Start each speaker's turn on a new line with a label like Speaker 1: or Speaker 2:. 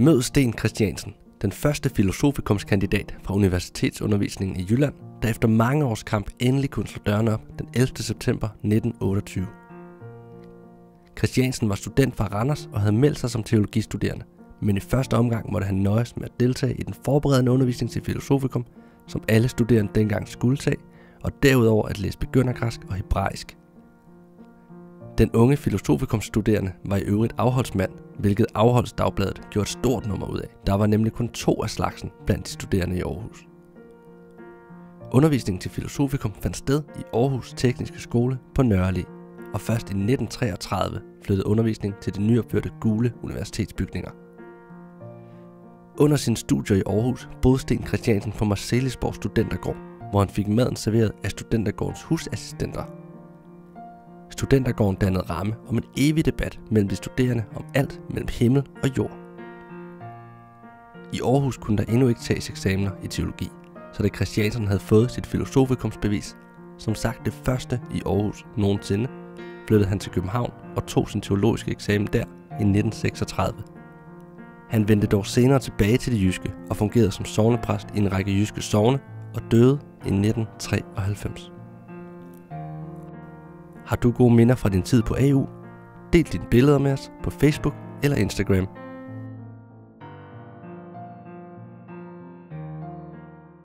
Speaker 1: Mød Sten Christiansen, den første filosofikumskandidat fra Universitetsundervisningen i Jylland, der efter mange års kamp endelig kunne slå dørene op den 11. september 1928. Christiansen var student fra Randers og havde meldt sig som teologistuderende, men i første omgang måtte han nøjes med at deltage i den forberedende undervisning til filosofikum, som alle studerende dengang skulle tage, og derudover at læse begyndergræsk og hebraisk. Den unge filosofikumstuderende var i øvrigt afholdsmand, hvilket afholdsdagbladet gjorde et stort nummer ud af. Der var nemlig kun to af slagsen blandt de studerende i Aarhus. Undervisningen til filosofikum fandt sted i Aarhus Tekniske Skole på Nørre og først i 1933 flyttede undervisning til de nyopførte gule universitetsbygninger. Under sin studier i Aarhus boede Sten Christiansen på Marcellisborg Studentergård, hvor han fik maden serveret af Studentergårdens husassistenter. Studentergården dannede ramme om en evig debat mellem de studerende om alt mellem himmel og jord. I Aarhus kunne der endnu ikke tages eksamener i teologi, så da Christiansen havde fået sit filosofikumsbevis, som sagt det første i Aarhus nogensinde, flyttede han til København og tog sin teologiske eksamen der i 1936. Han vendte dog senere tilbage til det jyske og fungerede som sovnepræst i en række jyske sovne og døde i 1993. Har du gode minder fra din tid på AU? Del dine billeder med os på Facebook eller Instagram